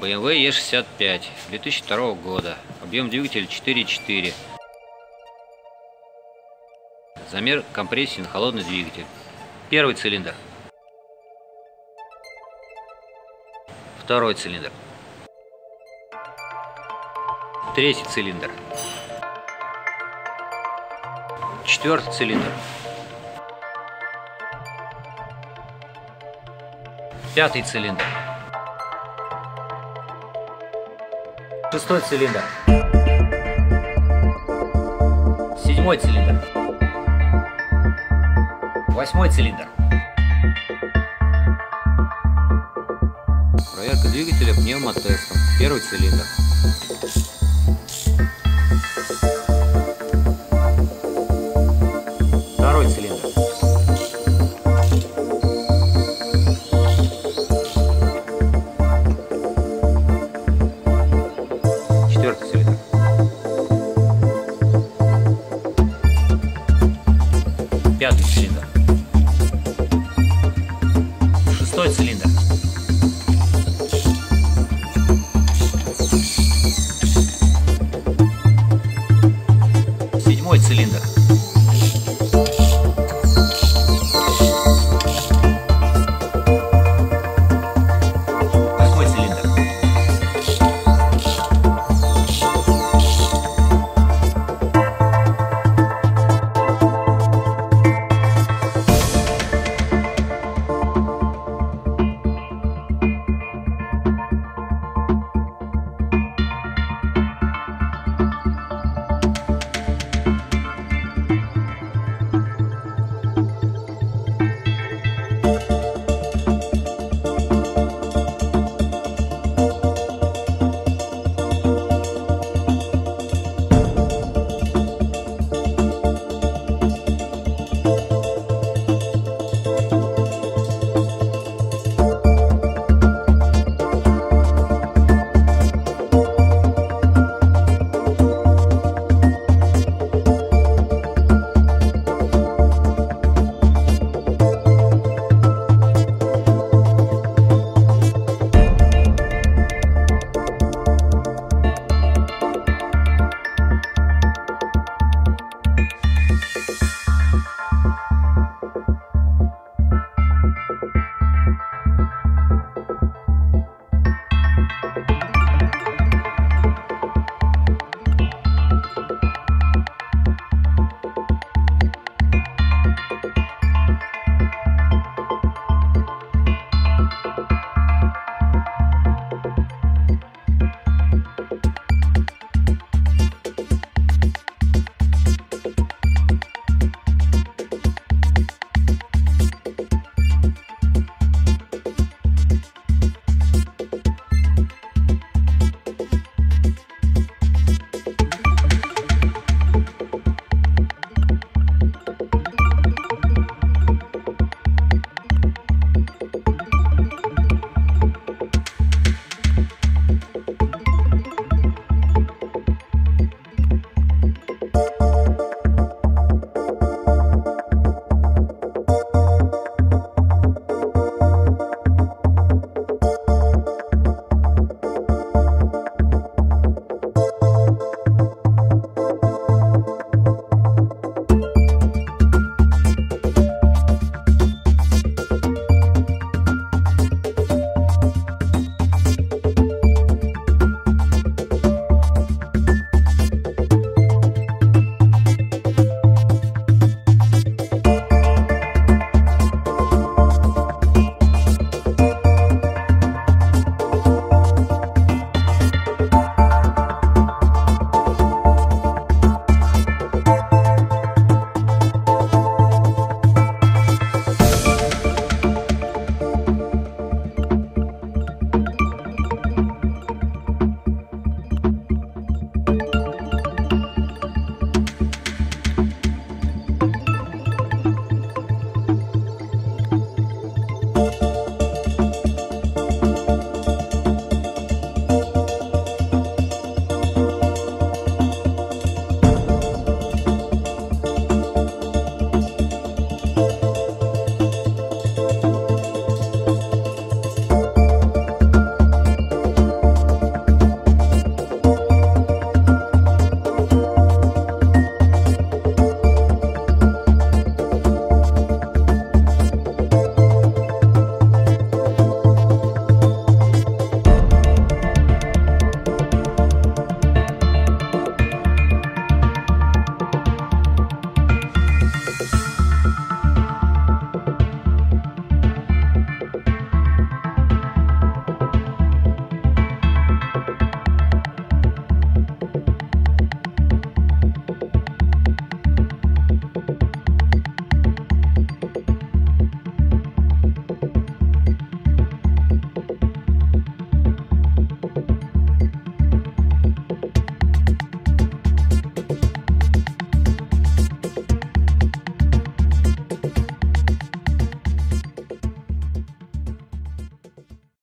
BMW E65 2002 года. Объем двигателя 4.4. Замер компрессии на холодный двигатель. Первый цилиндр. Второй цилиндр. Третий цилиндр. Четвертый цилиндр. Пятый цилиндр. Шестой цилиндр. Седьмой цилиндр. Восьмой цилиндр. Проверка двигателя пневмотестом. Первый цилиндр. Пятый цилиндр. Шестой цилиндр. Седьмой цилиндр.